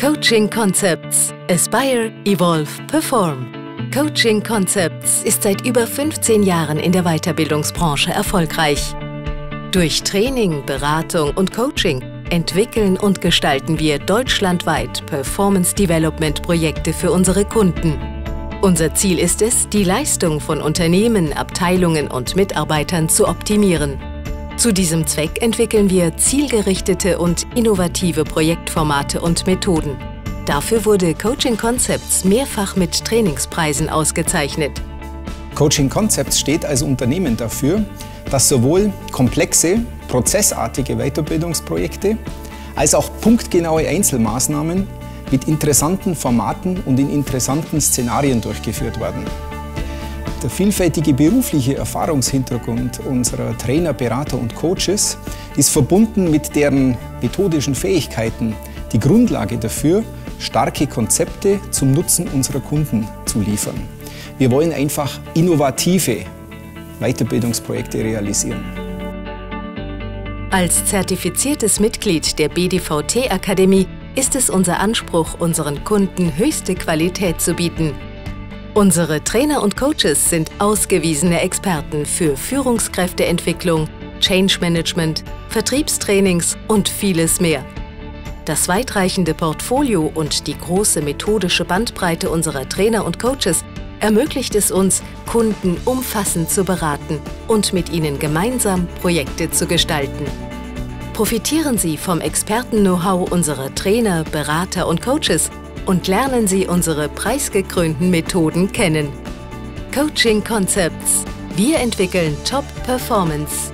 Coaching Concepts. Aspire, Evolve, Perform. Coaching Concepts ist seit über 15 Jahren in der Weiterbildungsbranche erfolgreich. Durch Training, Beratung und Coaching entwickeln und gestalten wir deutschlandweit Performance Development Projekte für unsere Kunden. Unser Ziel ist es, die Leistung von Unternehmen, Abteilungen und Mitarbeitern zu optimieren. Zu diesem Zweck entwickeln wir zielgerichtete und innovative Projektformate und Methoden. Dafür wurde Coaching Concepts mehrfach mit Trainingspreisen ausgezeichnet. Coaching Concepts steht als Unternehmen dafür, dass sowohl komplexe, prozessartige Weiterbildungsprojekte als auch punktgenaue Einzelmaßnahmen mit interessanten Formaten und in interessanten Szenarien durchgeführt werden. Der vielfältige berufliche Erfahrungshintergrund unserer Trainer, Berater und Coaches ist verbunden mit deren methodischen Fähigkeiten die Grundlage dafür, starke Konzepte zum Nutzen unserer Kunden zu liefern. Wir wollen einfach innovative Weiterbildungsprojekte realisieren. Als zertifiziertes Mitglied der BDVT Akademie ist es unser Anspruch, unseren Kunden höchste Qualität zu bieten – Unsere Trainer und Coaches sind ausgewiesene Experten für Führungskräfteentwicklung, Change Management, Vertriebstrainings und vieles mehr. Das weitreichende Portfolio und die große methodische Bandbreite unserer Trainer und Coaches ermöglicht es uns, Kunden umfassend zu beraten und mit ihnen gemeinsam Projekte zu gestalten. Profitieren Sie vom Experten-Know-how unserer Trainer, Berater und Coaches und lernen Sie unsere preisgekrönten Methoden kennen. Coaching Concepts. Wir entwickeln Top Performance.